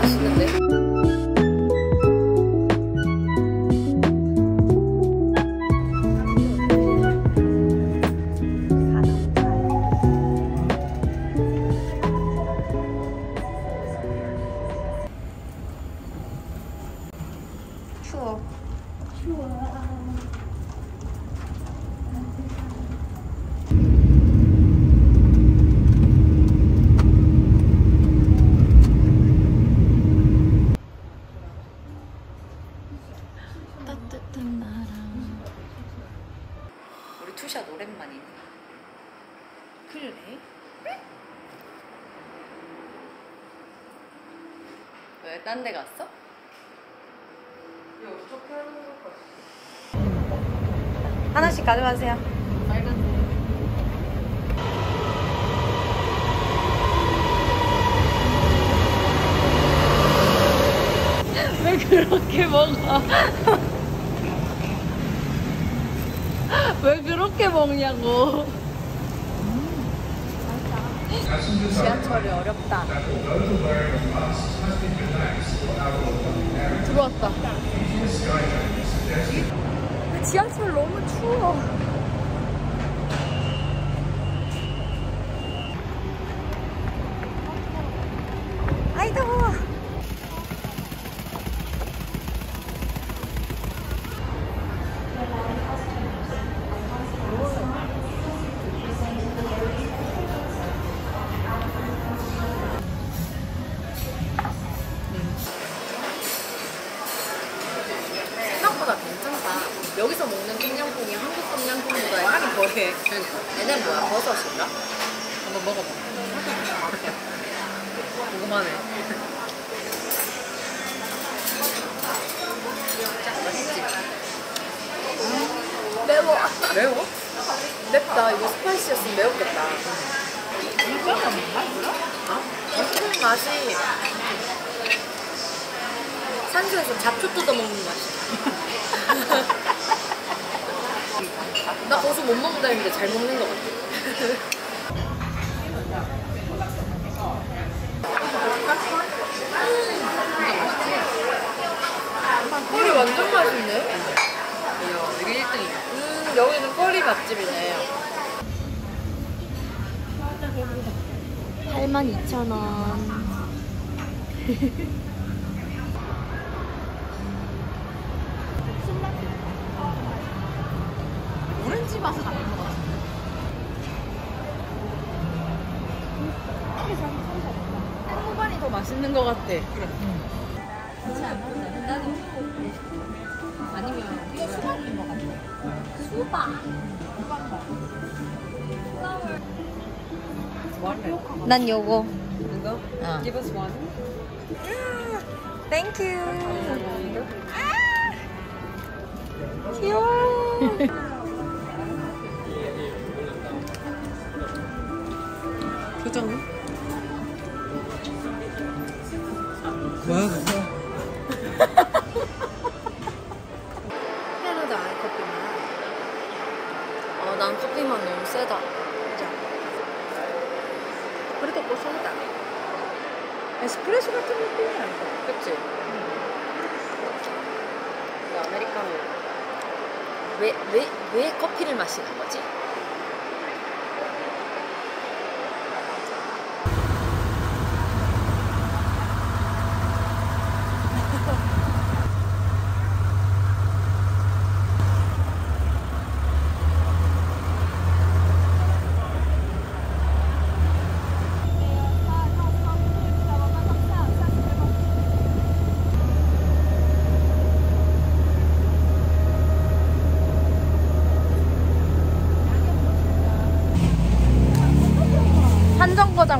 맛있는데? 왜? 딴 데 갔어? 하나씩 가져가세요. 왜 그렇게 먹어? 왜 그렇게 먹냐고. 지하철이 어렵다. 들어왔다. 지하철 너무 추워. 아이 더워. 생각보다 괜찮다. 여기서 먹는 똠양꿍이 한국 똠양꿍보다 향이 덜해. 얘는 뭐야? 버섯인가? 한번 먹어봐. 궁금하네. 맛있지? 매워. 매워? 맵다. 이거 스파이시였으면 매웠겠다. 어? 음 맛이 산소에서 잡초 뜯어 먹는 맛이야. 나 고수 못 먹는다 했는데 잘 먹는 것 같아. 꿀이 완전 맛있네. 이게 1등이야. 음, 여기는 꿀이 맛집이네. 82,000원. 오렌지 맛은 아닌 것 같은데. 한국반이 더 맛있는 것 같아. 그래. 않아? 나도 아니면 이거 수박인 것 같아. 수박. 난 요거. 이거? 어. Give us one. 땡큐. 귀여워. 표정 아이 커피만. 어, 난 커피만 너무 세다. 자. 그래도 또 쏜다. 에스프레소 같은 느낌이 아니다. 그치? 이거 아메리카노. 왜, 왜, 왜 커피를 마시는 거지?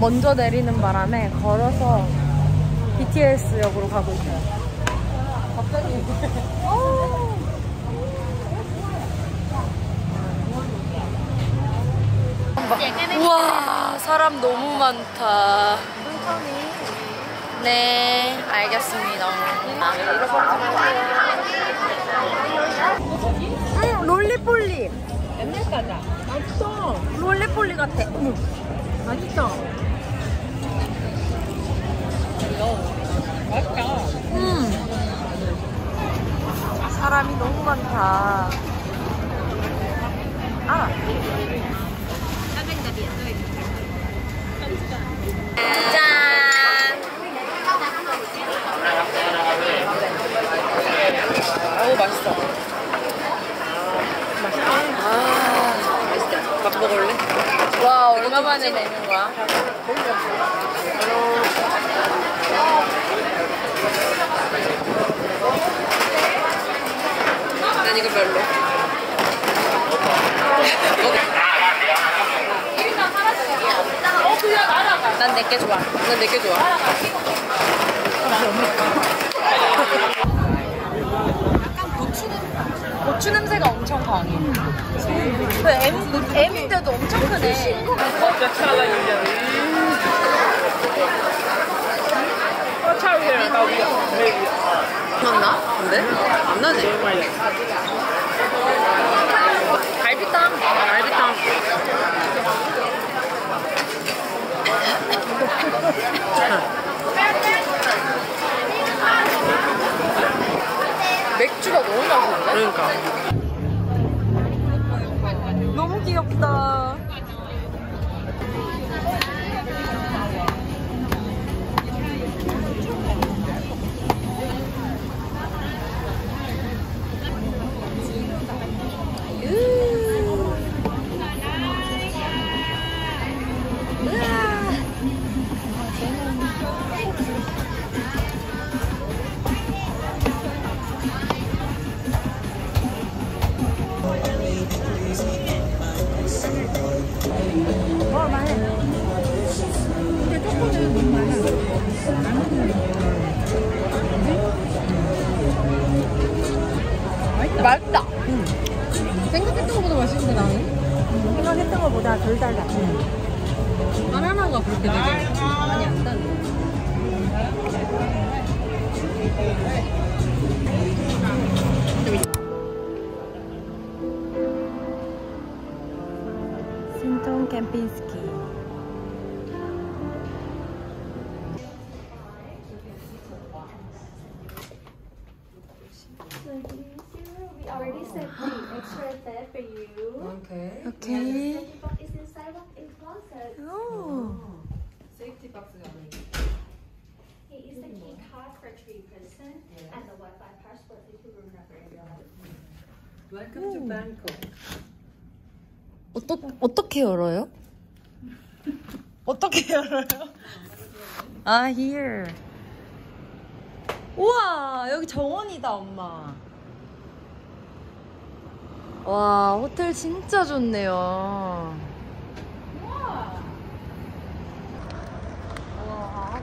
먼저 내리는 바람에 걸어서 BTS 역으로 가고 있어요. 갑자기. 우와, 사람 너무 많다. 네, 알겠습니다. 음, 롤리폴리. 옛날. 맛있어. 롤리폴리 같아. 맛있어. 맛있다. 음. 사람이 너무 많다. 아. 맛있어. 맛있다. 아 맛있다. 밥 먹을래? 와, 얼마만에 먹는 거야? 난 이거 별로. 난 내게 좋아. 난 내게 좋아. 고추 냄새가 엄청 강해. 그 M, M인데도 엄청 크네. 맞나? 근데? 안 나지? 갈비탕. 갈비탕. 맥주가 너무 맛있는데? 그러니까. 너무 귀엽다. 맛있다. 생각했던 것보다 맛있는데 나는? 생각했던 것보다 덜 달다. 바나나가 그렇게 되게 많이 안 달네. 신통 캠핑 already set the extra bed for you. 오케이. 오케이. The box is inside of a closet. 오. 세이프티 박스가 아니고. It is the key card for three person and the Wi-Fi passport for two room number area. Welcome to Bangkok. 어떠, 어떻게 열어요? 어떻게 열어요? 아, here. 우와, 여기 정원이다, 엄마. 와, 호텔 진짜 좋네요. 우와,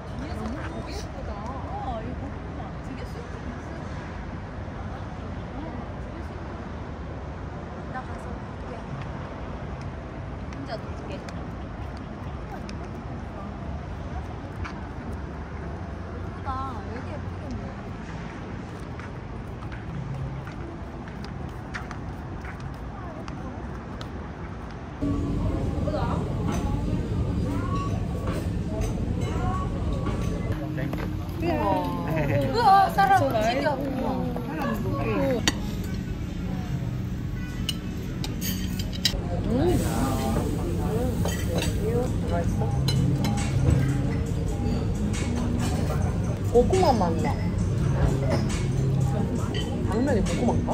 당면이 고구마인가?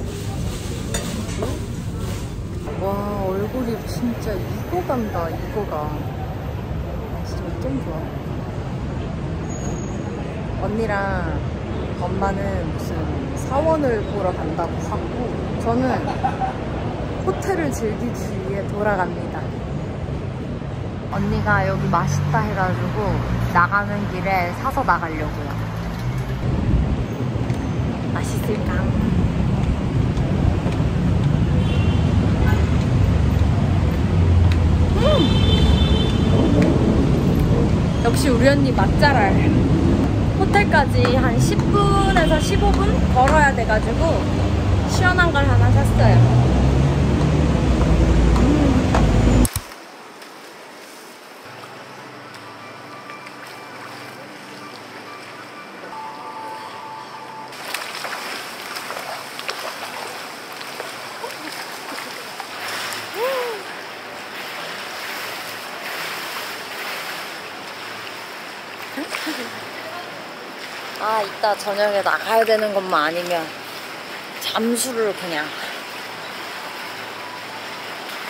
와, 얼굴이 진짜 이거 간다, 이거가. 진짜 어쩜 좋아. 언니랑 엄마는 무슨 사원을 보러 간다고 하고, 저는 호텔을 즐기기 위해 돌아갑니다. 언니가 여기 맛있다 해가지고 나가는 길에 사서 나가려고요. 맛있을까? 음! 역시 우리 언니 맛잘알. 호텔까지 한 10분에서 15분 걸어야 돼가지고 시원한 걸 하나 샀어요. 저녁에 나가야 되는 것만 아니면 잠수를 그냥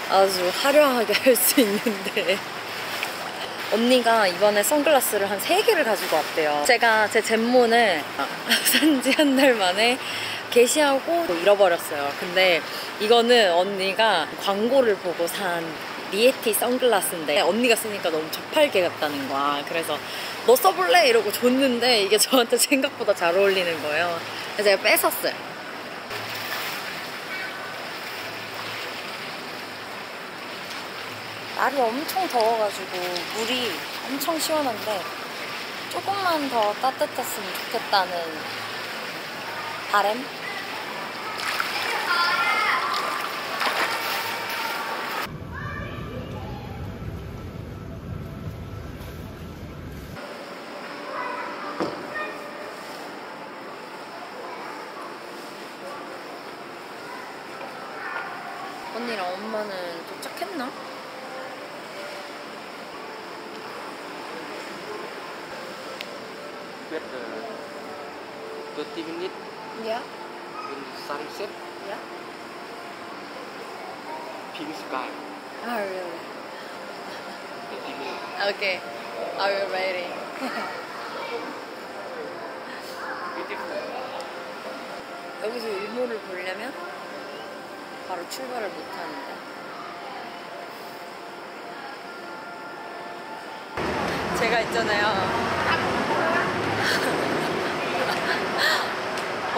아주 화려하게 할 수 있는데. 언니가 이번에 선글라스를 한 3개를 가지고 왔대요. 제가 제 잼몬을 산지 한 달 만에 게시하고 잃어버렸어요. 근데 이거는 언니가 광고를 보고 산 리에티 선글라스인데 언니가 쓰니까 너무 저팔계 같다는 거야 그래서 너 써볼래? 이러고 줬는데 이게 저한테 생각보다 잘 어울리는 거예요 그래서 제가 뺏었어요 날이 엄청 더워가지고 물이 엄청 시원한데 조금만 더 따뜻했으면 좋겠다는 바램? 언니랑 엄마는 도착했나? Wait uh, 30 minutes Yeah. when the sunset, Yeah. pink sky. Oh, really? 30 minutes. Okay. Are you ready? Beautiful. 여기서 일몰을 보려면 바로 출발을 못 하는데. 제가 있잖아요.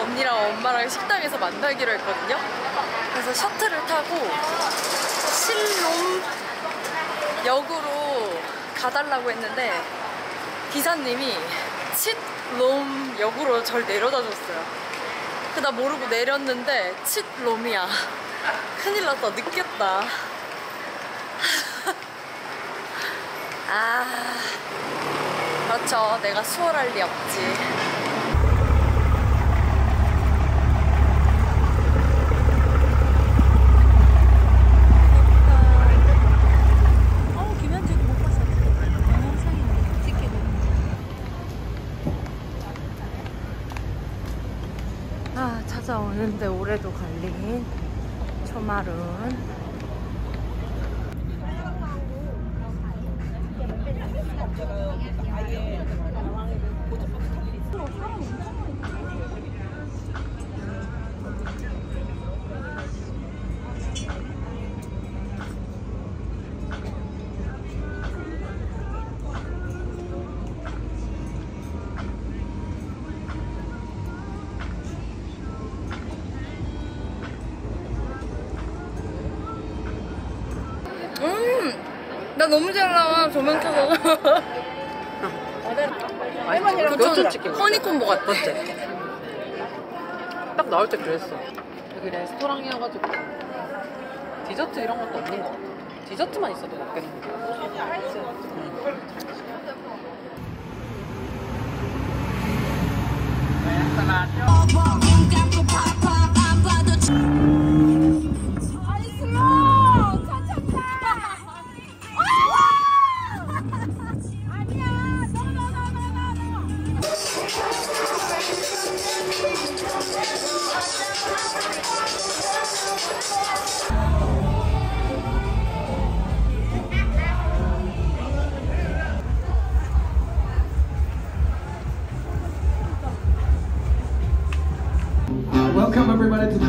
언니랑 엄마랑 식당에서 만나기로 했거든요. 그래서 셔틀을 타고 실롬 역으로 가달라고 했는데 기사님이 칫롬 역으로 절 내려다 줬어요. 그나 모르고 내렸는데 칫롬이야. 큰일 났다. 늦겠다. 아, 그렇죠. 내가 수월할 리 없지. 아, 찾아오는데 올해도 초 음, 조명 켜서. 요즘 치킨 허니콤보 같아. 딱 나올 때 그랬어. 여기 레스토랑이어가지고 디저트 이런 것도 없는 것 같아. 디저트만 있어도 먹겠는 거. Welcome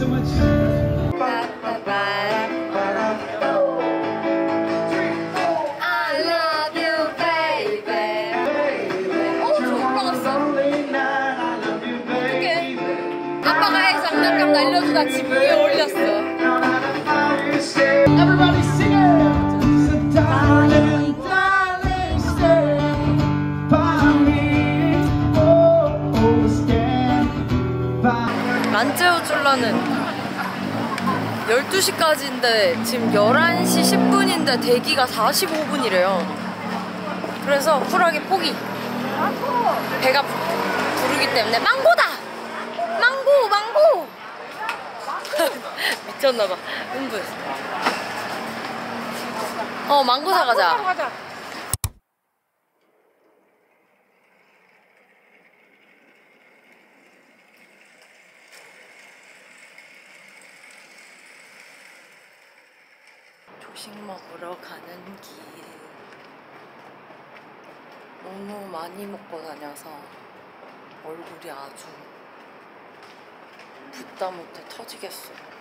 So much. 어, 날려주다 집 위에 올렸어. Everybody sing it. Darling, darling, stand by me. Oh, oh, stand by 란체우줄라는 12시까지인데 지금 11시 10분인데 대기가 45분이래요. 그래서 쿨하게 포기. 배가 부- 부르기 때문에 망고다! 망고! 망고! 미쳤나봐. 흥분했어. 어, 망고 사가자. 조식 먹으러 가는 길. 너무 많이 먹고 다녀서 얼굴이 아주 붓다 못해 터지겠어요.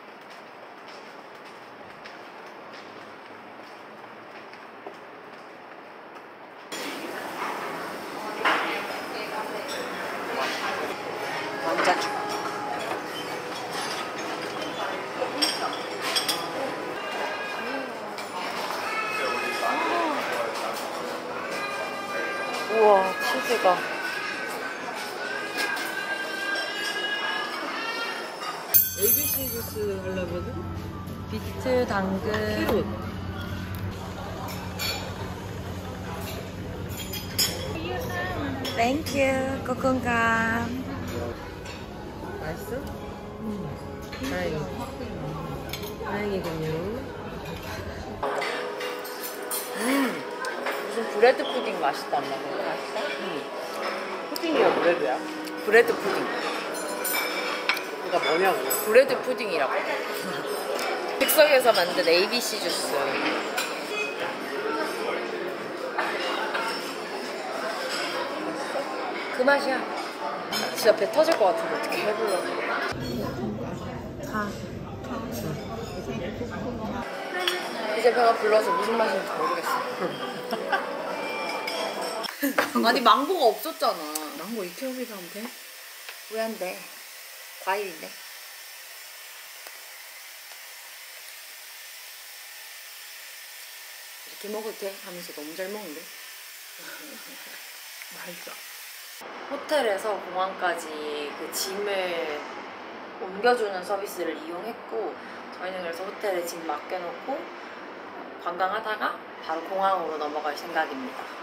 비트 당근 thank you ขอบคุณครับ 맛있어? 음. 다행이. 다행이군요. 음 무슨 bread 푸딩 맛있단 말이야 맛있어? 응 푸딩이야, bread야? bread 푸딩 그러니까 뭐냐고. 브레드 푸딩이라고. 즉석에서 만든 ABC 주스. 그 맛이야. 진짜 배 터질 것 같은데 어떻게 해보려고 이제 배가 불러서 무슨 맛인지 모르겠어. 아니 망고가 없었잖아. 망고 이케오비가 하면 돼? 왜 안 돼? 과일인데 이렇게 먹어도 돼? 하면서 너무 잘 먹는데 맛있어. 호텔에서 공항까지 그 짐을 옮겨주는 서비스를 이용했고 저희는 그래서 호텔에 짐 맡겨놓고 관광하다가 바로 공항으로 넘어갈 생각입니다.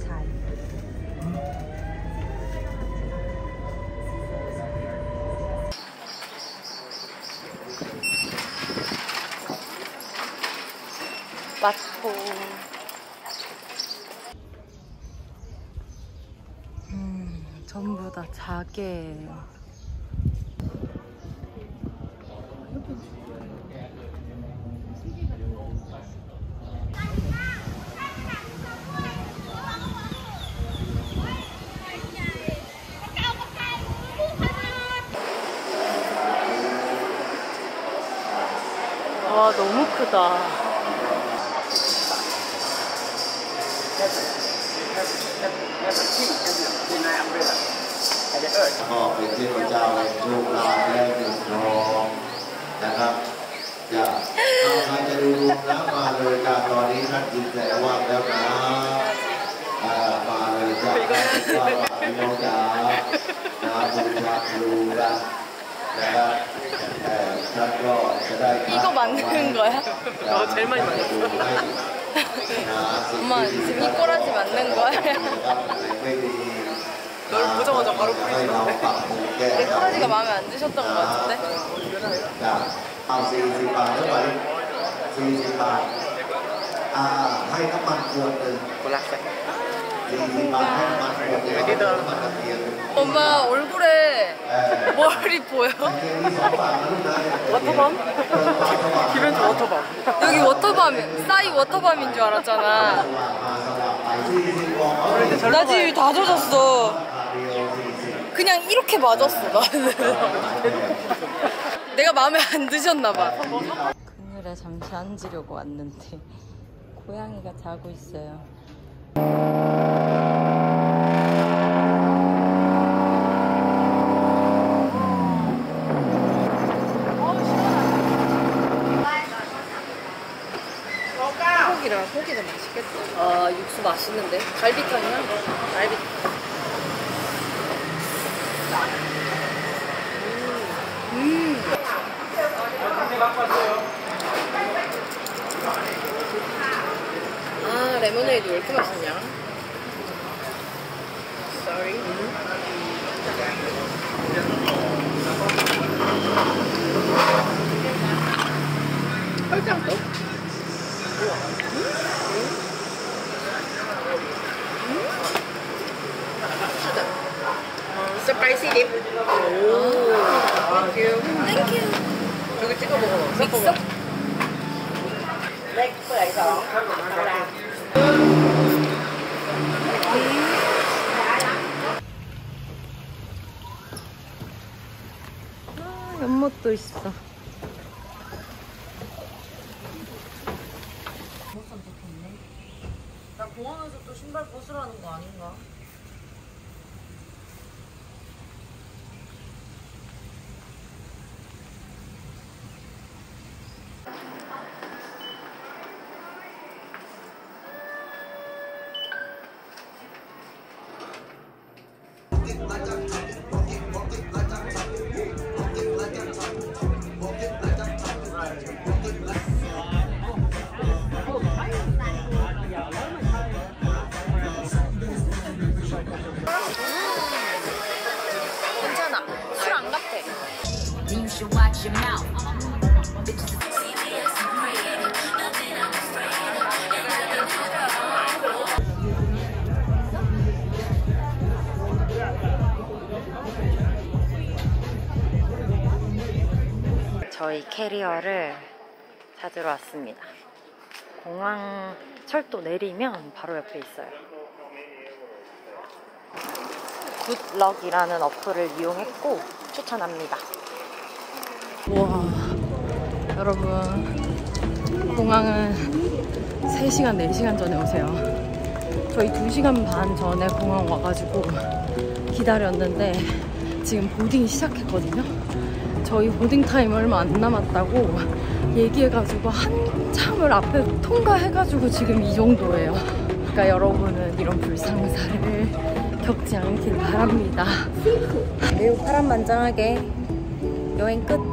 차이 맞고 음, 전부 다 자개예요. ก็เป็นที่พระเจ้าแห่งโชคาภและเงินองนะครับอย่าเอาใครจะดูดวงแล้วมาเลยการตอนนี้ท่านยินแต่ว่างแล้วนะมาเลยจ้าพี่ว่าพี่น้องจ๋านะบูชาครูนะนะครับท่านก็จะได้พี่ก็บังขึ้นก่เราใช้ไม่หมื 엄마 지금 이 꼬라지 맞는 거야? 널 보자마자 바로 뿌리시는데 내 꼬라지가 마음에 안 드셨던 것 같은데? จ้ะเอาสี่สิบบาทเท่าไหร่สี่สิบบาทอ่าให้น้ำมันขวดหนึ่ง คนละใส่ ส 엄마 얼굴에 머리 보여? 워터밤? 기벤트 워터밤. 여기 워터밤, 싸이 워터밤인 줄 알았잖아. 나 지금 다 젖었어. 그냥 이렇게 맞았어, 나는. 내가 마음에 안 드셨나봐. 그늘에 잠시 앉으려고 왔는데, 고양이가 자고 있어요. 소고기랑 고기도 맛있겠다. 아, 육수 맛있는데? 갈비탕이야? 갈비. 아, 레모네이드 왜 이렇게 맛있냐? Sorry. 설탕도? 스파이시 딥. 오. 땡큐. 땡큐. 여기 찍어 먹어. 믹서? 아, 연못도 있어. 나 공항에서 또 신발 벗으라는 거 아닌가? 괜찮아. 술 안 같아. 저희 캐리어를 찾으러 왔습니다. 공항 철도 내리면 바로 옆에 있어요. 굿럭이라는 어플을 이용했고 추천합니다. 와, 여러분 공항은 3시간, 4시간 전에 오세요. 저희 2시간 반 전에 공항 와가지고 기다렸는데 지금 boarding 시작했거든요. 저희 boarding time 얼마 안 남았다고 얘기해가지고 한참을 앞에 통과해가지고 지금 이 정도예요. 그러니까 여러분은 이런 불상사를 겪지 않길 바랍니다. 매우 파란만장하게 여행 끝.